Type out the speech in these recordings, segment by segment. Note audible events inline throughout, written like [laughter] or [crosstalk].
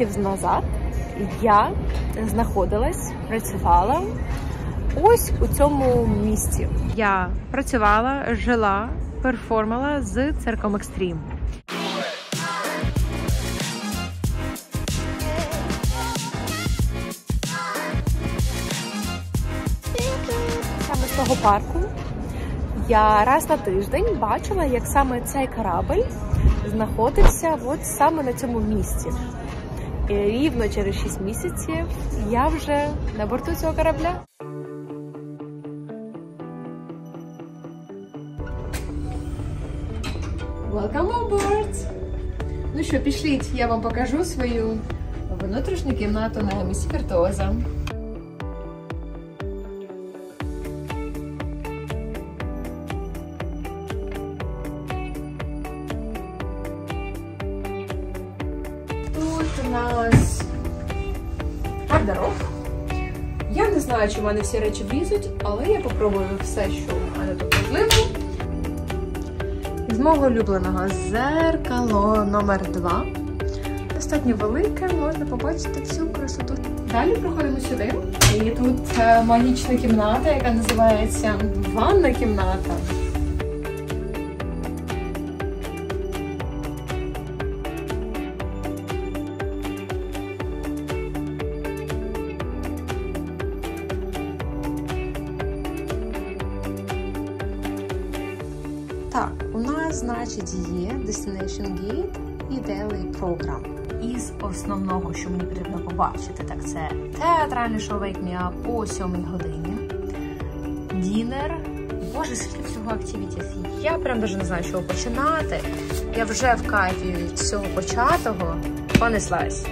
місяців назад я знаходилась, працювала ось у цьому місці. Я працювала, жила, перформала з цирком Екстрім. Саме з того парку я раз на тиждень бачила, як саме цей корабль знаходився от саме на цьому місці. І рівно через 6 місяців я вже на борту цього корабля. Welcome on! Ну що, пішліть, я вам покажу свою внутрішню кімнату на місці віртуоза. Чи в мене всі речі влізуть, але я попробую все, що в мене тут можливо. З мого улюбленого зеркало номер 2 Достатньо велике, можна побачити всю красоту. Далі проходимо сюди. І тут е, магічна кімната, яка називається ванна кімната. Значить, є Destination Gate і Daily Program. Із основного, що мені потрібно побачити, так це театральний шоу Wake Me Up о 7 годині. Дінер. Боже, скільки всього активітів. Я прям даже не знаю, з чого починати. Я вже в кайфі від всього початого. Понеслась.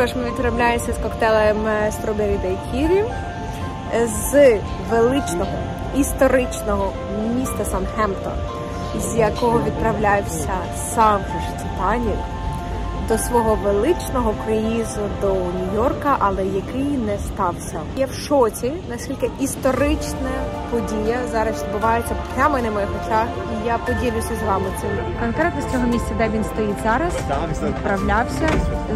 Що ж, ми відправляємося з коктейлем Strawberry Daiquiri з величного історичного міста Саутгемптон, з якого відправлявся сам же Титанік до свого величного круїзу до Нью-Йорка, але який не стався. Я в шоці, наскільки історична подія зараз відбувається прямо на моїх очах, і я поділюся з вами цим. Конкретно з цього місця, де він стоїть зараз, відправлявся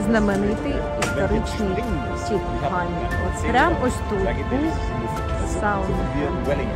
знаменитий історичний Титанік. От прямо ось тут у Саутгемптон.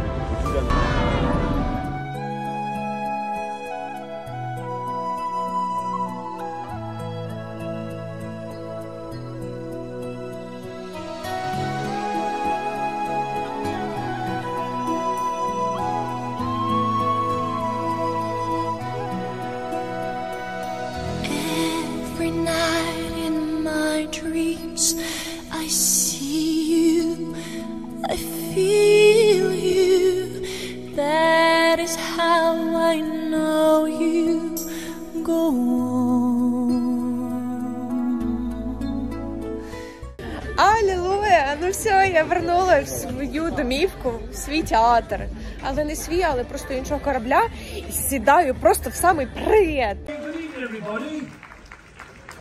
Алілуя! Ну все, я вернула в свою домівку, в свій театр. Але не свій, але просто іншого корабля. І сідаю просто в самий привіт. Good evening, everybody.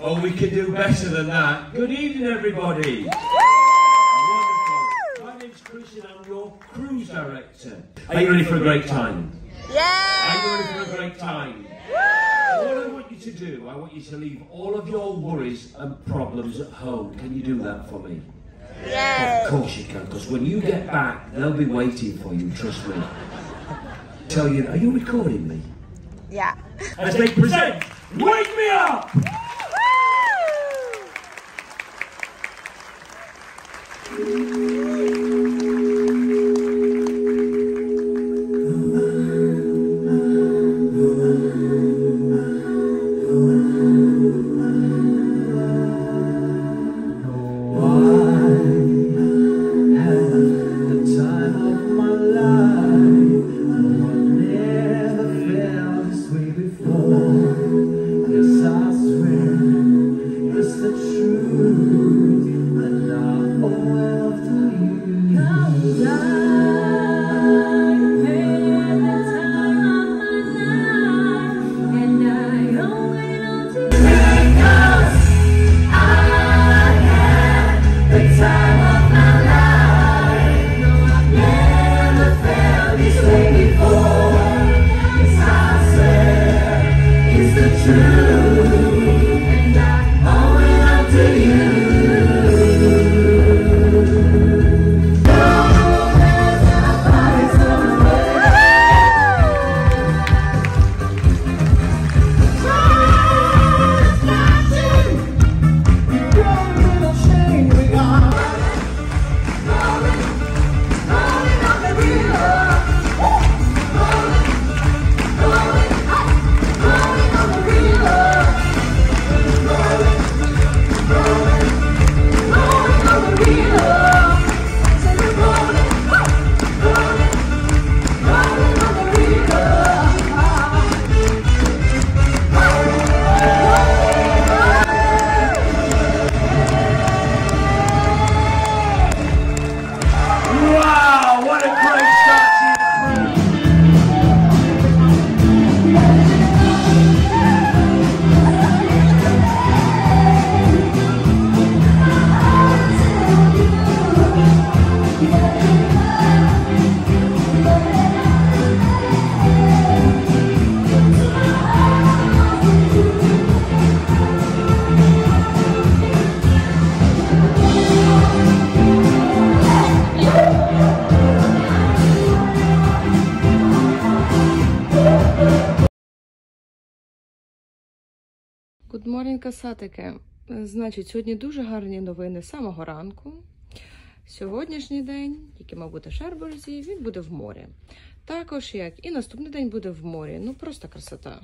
Oh, we can do better than that. Good evening, everybody. Wonderful. My name's Christian. I'm your cruise director. Are you ready for a great time? Yeah. Are you ready for a great time? All I want you to do, I want you to leave all of your worries and problems at home. Can you do that for me? Yeah. Of course you can, because when you get back, they'll be waiting for you. Trust me. Tell you, are you recording me? Yeah. As they present, wake me up. Морінь сатики. Значить, сьогодні дуже гарні новини з самого ранку. Сьогоднішній день, який мав бути в Шербурзі, він буде в морі. Також як і наступний день буде в морі. Ну просто красота.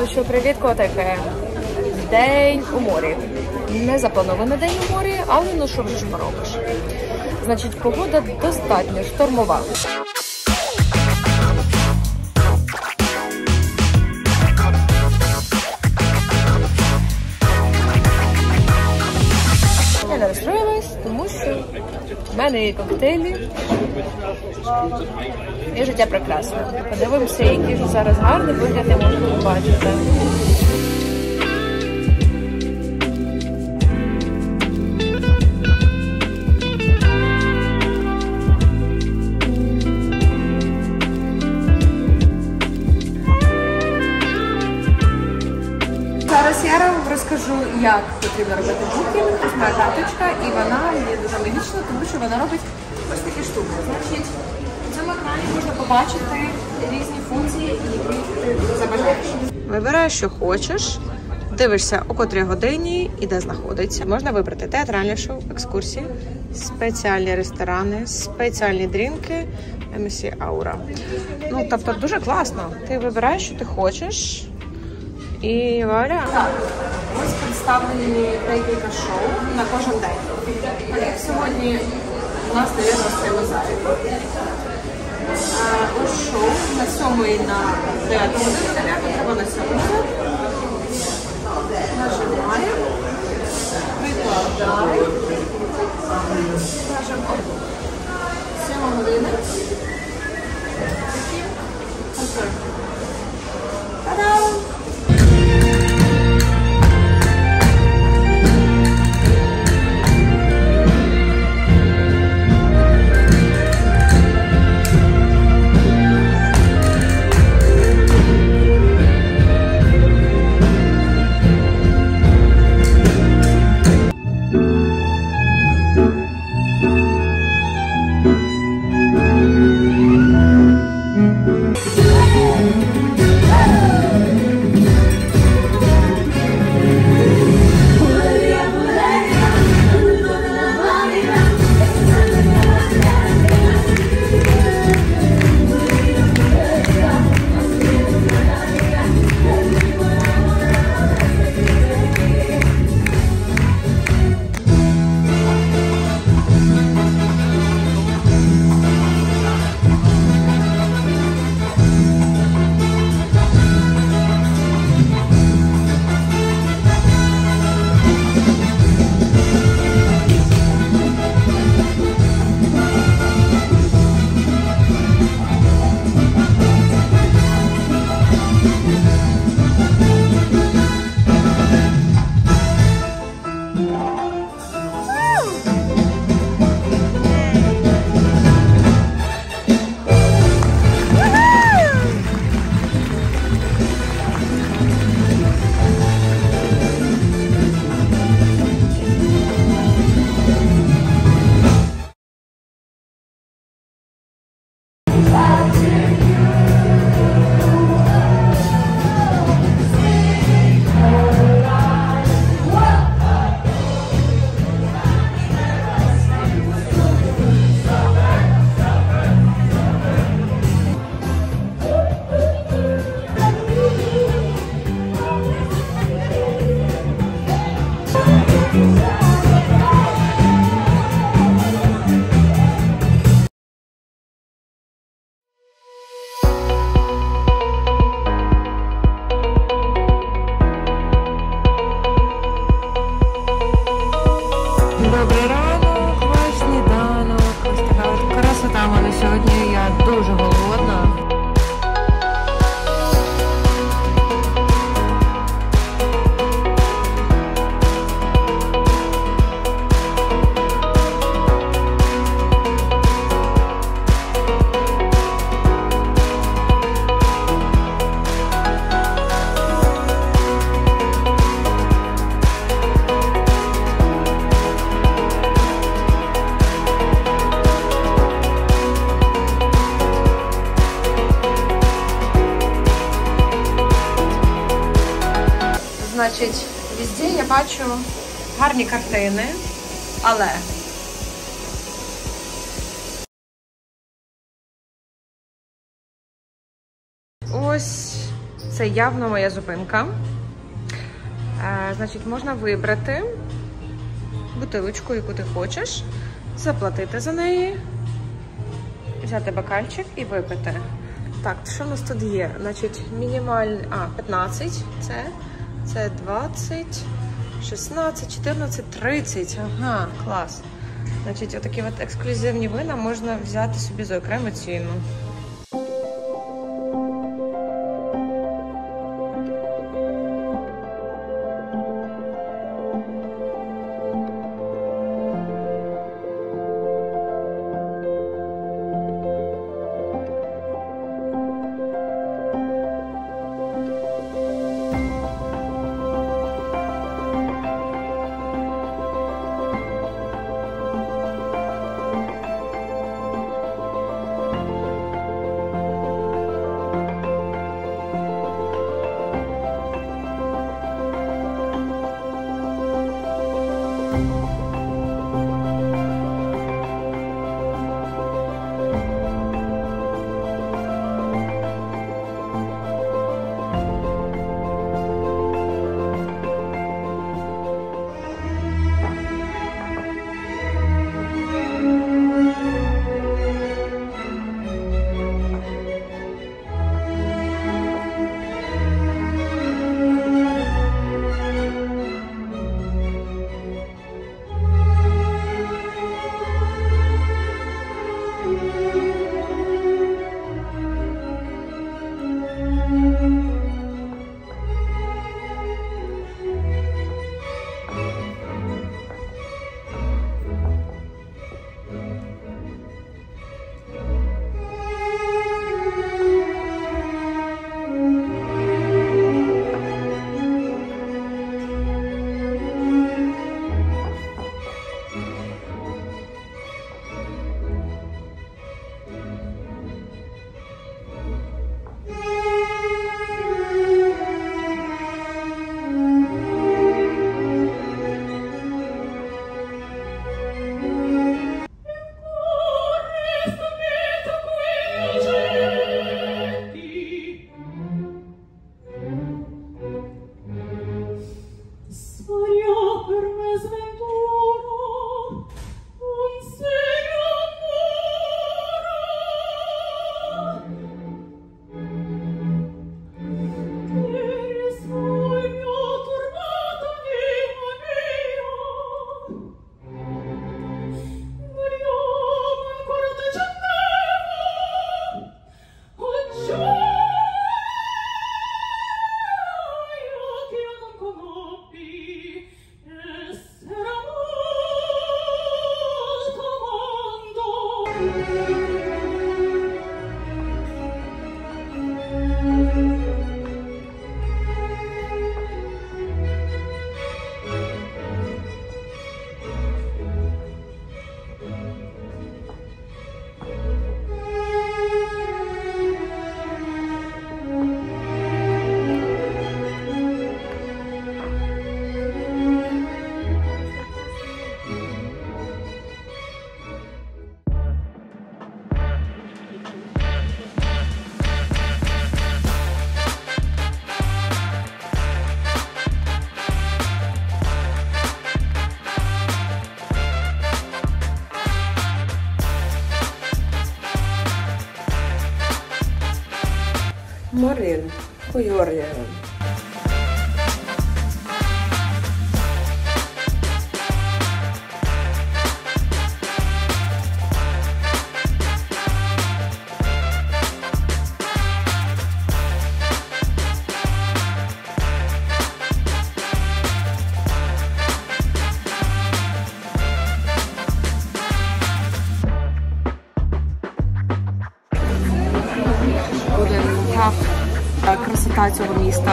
Ну що, привіт, котики. День у морі. Не запланований день у морі, але ну що вже ж поробиш. Значить, погода достатньо штормова. Я не розстроїлась, тому що в мене є коктейлі. І життя прекрасне. Подивимося, який ж зараз гарний вигляд я можу побачити. Зараз я розкажу, як потрібно робити букінг. Ось моя карточка, і вона є дуже логічна, тому що вона робить ось такі штуки. Значить, можна побачити різні функції, які ти забажаєш. Вибираєш, що хочеш. Дивишся, о котрій годині і де знаходиться. Можна вибрати театральне шоу, екскурсії, спеціальні ресторани, спеціальні дрінки, MC Aura. Ну, тобто дуже класно. Ти вибираєш, що ти хочеш. І вуаля. Так, ось представлені декілька шоу на кожен день. Сьогодні у нас дає гостей мозаїку. Ось шоу на сьомий на 9 годину, дев'яту треба на сьому. Нажимаємо, прикладаємо, кажемо сьома година. Явно моя зупинка. Е, значить, можна вибрати бутилочку, яку ти хочеш, заплатити за неї, взяти бокальчик і випити. Так, що в нас тут є? Значить, мінімальний. А, 15 це, це 20, 16, 14, 30. Ага, клас. Значить, отакі от ексклюзивні вина можна взяти собі за окрему ціну.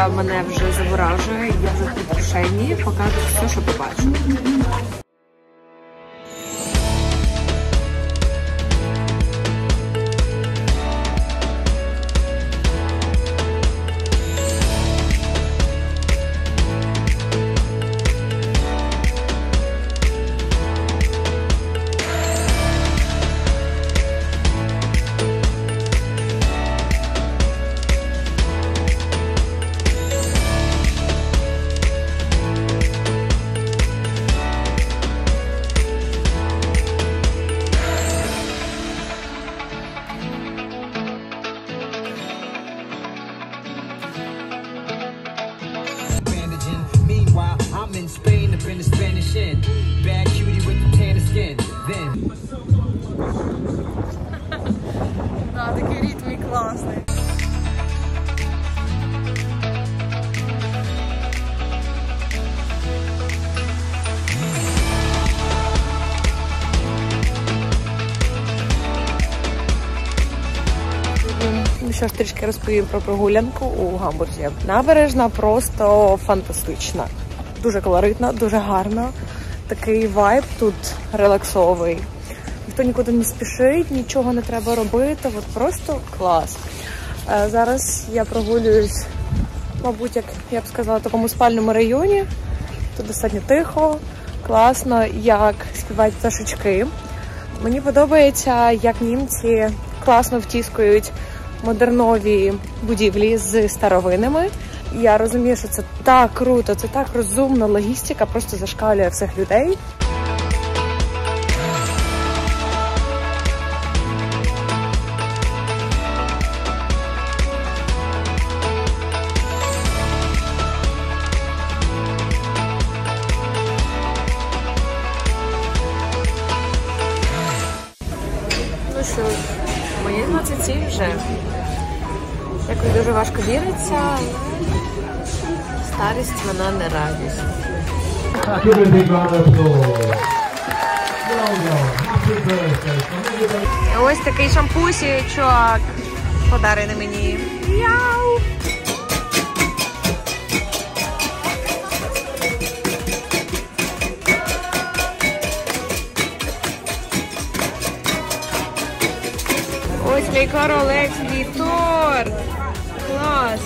Мене вже заворажує. Я вже в предвкушенні, покажу все, що побачу. In Spain up in the Spanish Inn. Bad cutie with the tan skin. Then. [laughs] Да, такий ритм класний. Ну що ж, трішки розповім про прогулянку у Гамбурзі. Набережна просто фантастична. Дуже колоритна, дуже гарна. Такий вайб тут релаксовий. Ніхто нікуди не спішить, нічого не треба робити. От просто клас. Е, Зараз я прогулююсь, мабуть, як я б сказала, в такому спальному районі. Тут достатньо тихо, класно, як співають пташечки. Мені подобається, як німці класно втіскують модернові будівлі з старовинами. Я розумію, що це так круто, це так розумно, логістика просто зашкалює всіх людей. Ось такий шампусічок подарений мені. Яу! Ось мій королевський торт. Клас.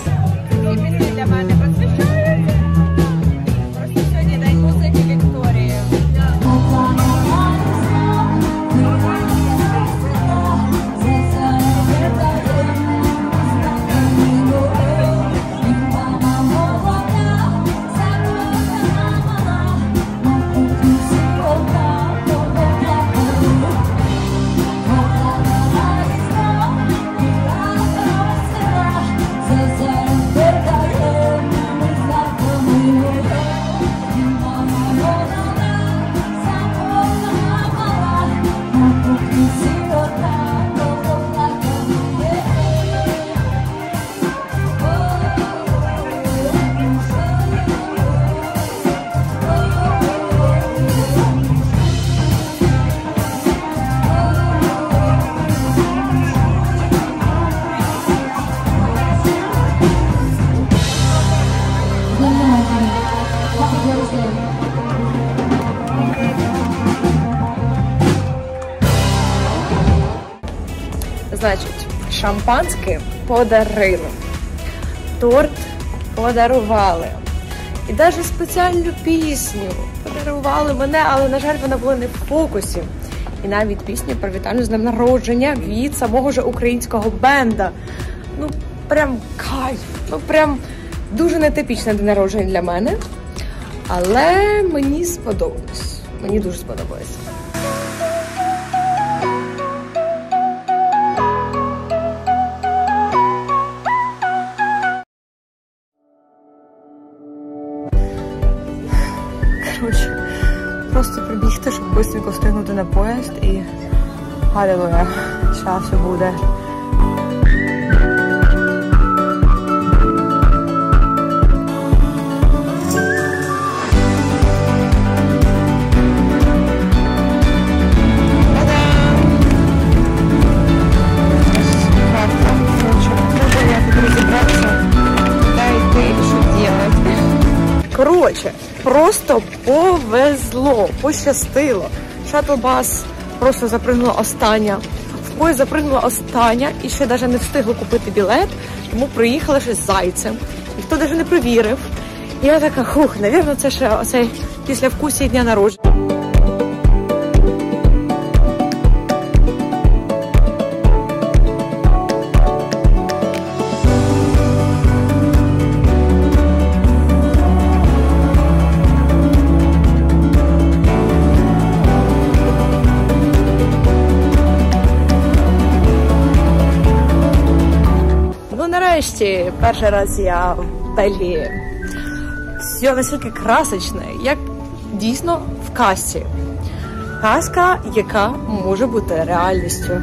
Значить, шампанське подарили, торт подарували. І навіть спеціальну пісню подарували мене, але, на жаль, вона була не в фокусі. І навіть пісня про вітальну з днем народження від самого ж українського бенда. Ну, прям кайф. Ну, прям дуже нетипічне день народження для мене. Але мені сподобалось. Мені дуже сподобалось. Галілуя, часу буде. Коротше, просто повезло, пощастило. Шатлбас просто запригнула остання. В поїзд запригнула остання і ще навіть не встигла купити білет, тому приїхала ще з зайцем. Ніхто навіть не провірив. І я така, хух, навірно, це ще оцей після вкусі дня народження. Нарешті, перший раз я в Бельгії. Все настільки красочне, як дійсно в казці. Казка, яка може бути реальністю.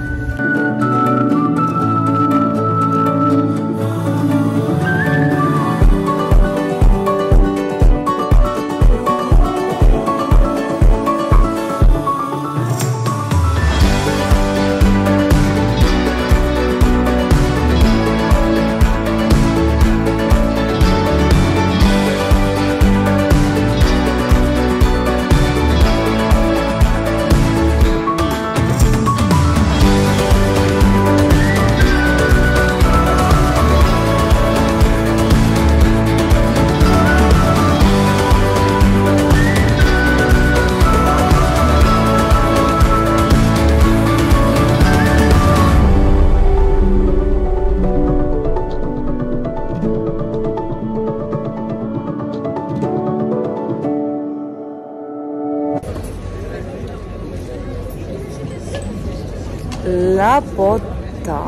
Ляпота.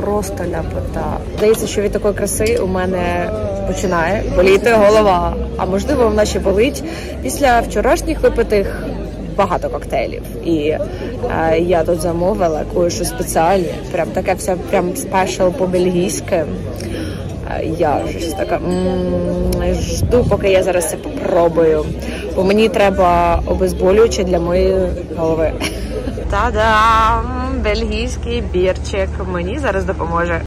Просто ляпота. Здається, що від такої краси у мене починає боліти голова. А можливо, вона ще болить після вчорашніх випитих багато коктейлів. І е, я тут замовила кое-що спеціальне. Прям таке все прям спешл по-бельгійськи. Е, Я вже ж така жду, поки я зараз це попробую. Бо мені треба обезболююче для моєї голови. Та-дам! Бельгійський бірчик мені зараз допоможе.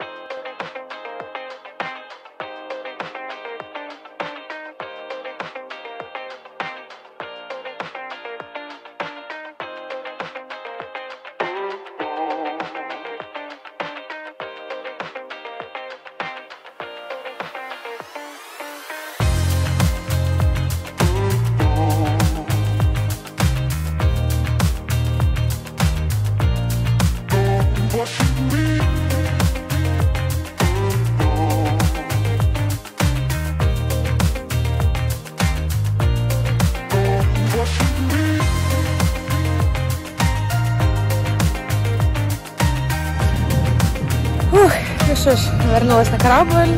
Корабль.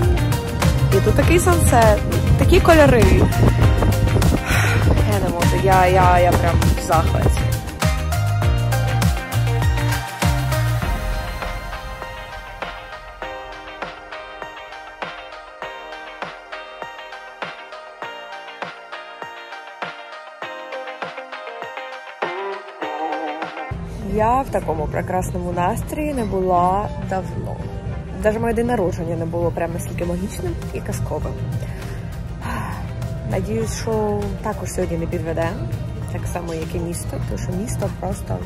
І тут такий сансет, такі кольори. Я не можу, я, я, я прям в захваті. Я в такому прекрасному настрої не була давно. Навіть моє день народження не було прямо настільки магічним і казковим. Надіюсь, що також сьогодні не підведе, так само, як і місто, тому що місто просто.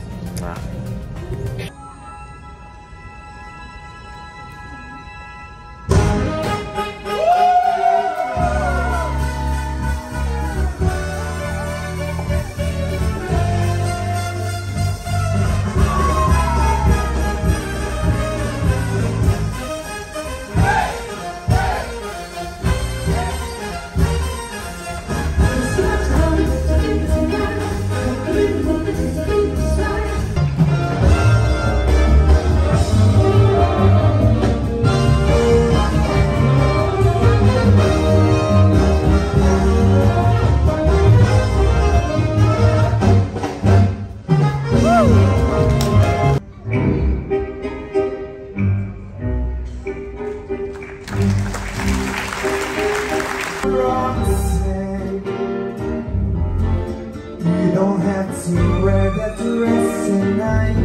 Don't have to wear that dress tonight,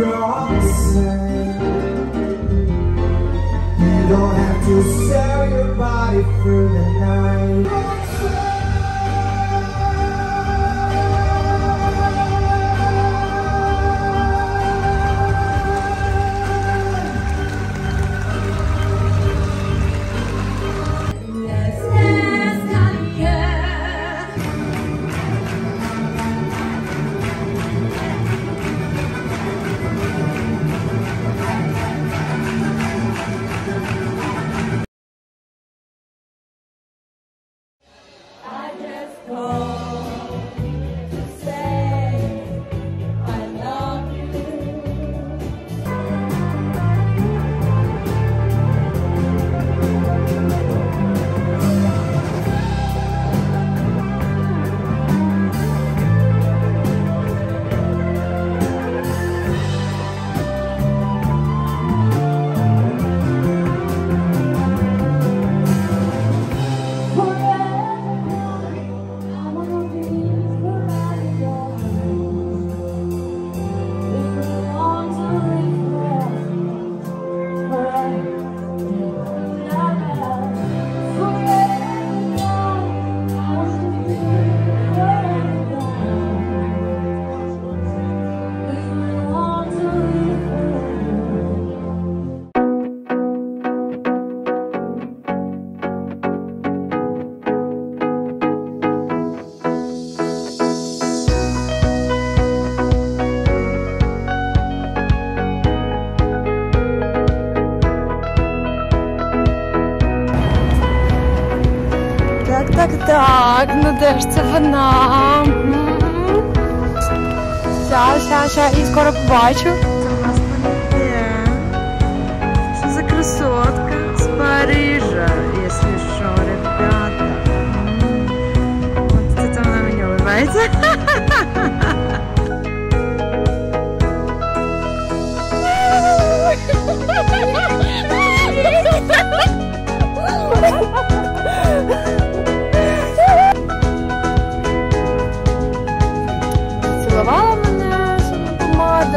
Roxanne. You don't have to sell your body for the night. Де ж це вона? Ща, ща, ща, і скоро побачу. Це в нас поліє. Що за красотка з Парижа, якщо що, ребята. От це вона мені улыбається. Цілувала [laughs]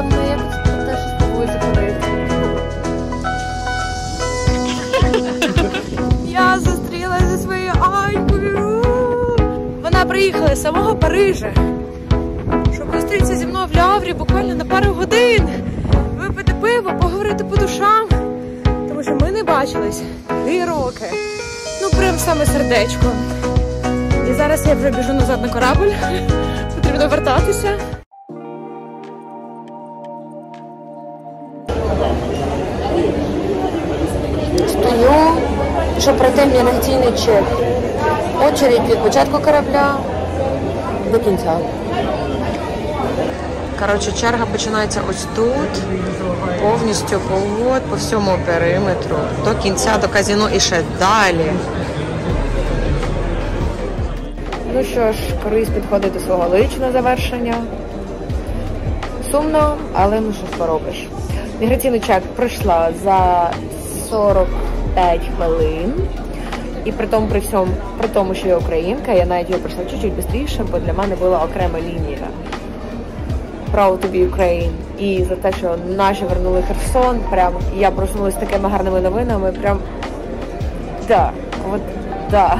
помадами, я б теж з тобою закурити. Я зустрілася зі своєю Анькою. Вона приїхала з самого Парижа, щоб зустрітися зі мною в Ляврі буквально на пару годин, випити пиво, поговорити по душам. Тому що ми не бачились три роки. Ну, прям саме сердечко. І зараз я вже біжу назад на корабль. Потрібно вертатися. Щоб пройти міграційний чек. Очередь від початку корабля до кінця. Коротше, черга починається ось тут, повністю повод по всьому периметру, до кінця, до казіно і ще далі. Ну що ж, круїз підходить до свого логічного завершення. Сумно, але ну що поробиш. Міграційний чек пройшла за 45 хвилин. І при тому, при всьому, при тому, що я українка, я навіть його пройшла чуть-чуть швидше, бо для мене була окрема лінія. Право тобі Україн. І за те, що наші вернули Херсон, прям я проснулася такими гарними новинами. Прям да, от да.